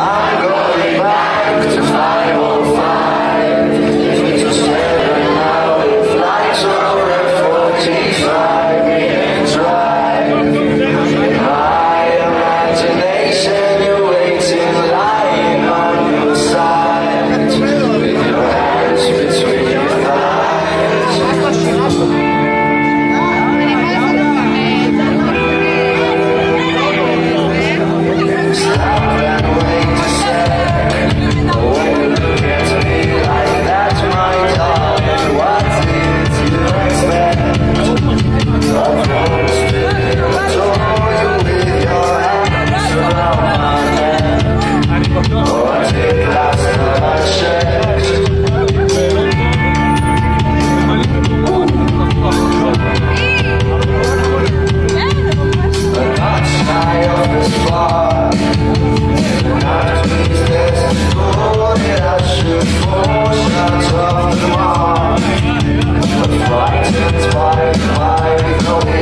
If